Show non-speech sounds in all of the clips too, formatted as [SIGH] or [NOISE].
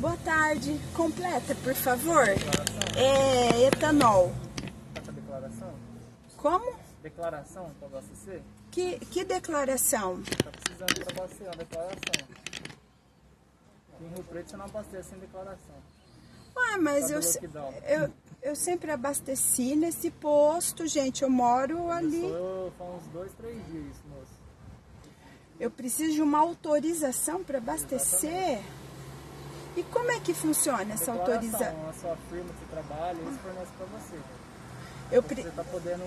Boa tarde. Completa, por favor. É etanol. Essa declaração? Como? Declaração para abastecer? Que, que declaração? Tá precisando para abastecer, uma declaração. Em Rio Preto você não abastece sem declaração. Ah, mas Sabe eu, o eu, eu sempre abasteci nesse posto, gente. Eu moro ali. Faz uns dois, três dias moço. Eu preciso de uma autorização para abastecer? E como é que funciona essa autorização? a sua firma que você trabalha, eles fornecem para você. Eu Você pre... tá podendo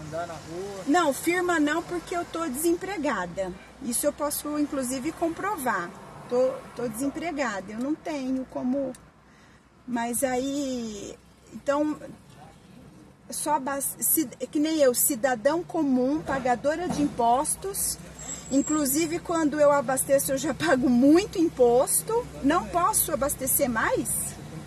andar na rua. Não, firma não, porque eu tô desempregada. Isso eu posso, inclusive, comprovar. Tô, tô desempregada, eu não tenho como. Mas aí. Então. Só que nem eu, cidadão comum, pagadora de impostos. Inclusive, quando eu abasteço, eu já [LAUGHS] pago muito imposto. Não posso abastecer mais?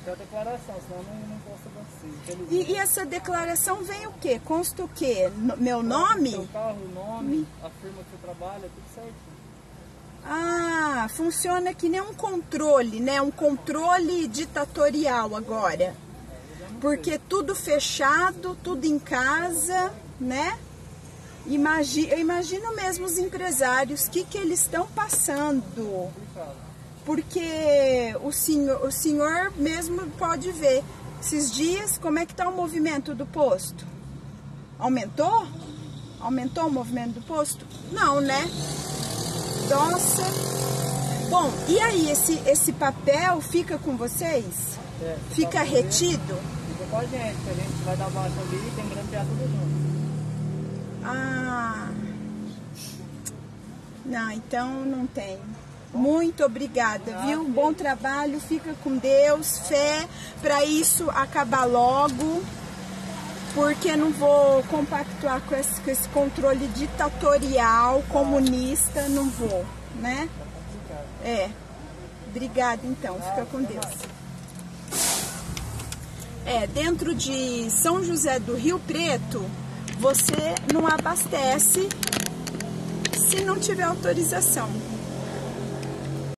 Tem declaração, senão eu não, não posso abastecer. E, e essa declaração vem o quê? Consta o quê? No- meu nome? Seu carro, nome, a firma que você trabalha, tudo certinho. Ah, funciona que nem um controle, né? Um controle ditatorial agora. Porque tudo fechado, tudo em casa, né? Imagi eu imagino mesmo os empresários, o que, que eles estão passando. Porque o senhor, o senhor mesmo pode ver esses dias como é que está o movimento do posto. Aumentou? Aumentou o movimento do posto? Não, né? Nossa. Bom, e aí, esse, esse papel fica com vocês? É, Fica retido? Fica com a gente, a gente vai dar baixa ali e tem grampear tudo junto. Ah. Não, então não tem. Muito obrigada, viu? Bom trabalho, fica com Deus, fé para isso acabar logo, porque não vou compactuar com esse, com esse controle ditatorial, comunista, não vou, né? É. Obrigada então, fica com Deus. É, dentro de São José do Rio Preto, você não abastece se não tiver autorização.